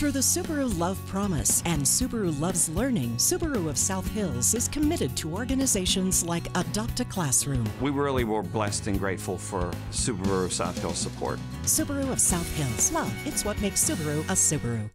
Through the Subaru Love Promise and Subaru Loves Learning, Subaru of South Hills is committed to organizations like Adopt a Classroom. We really were blessed and grateful for Subaru of South Hills support. Subaru of South Hills. Love, it's what makes Subaru a Subaru.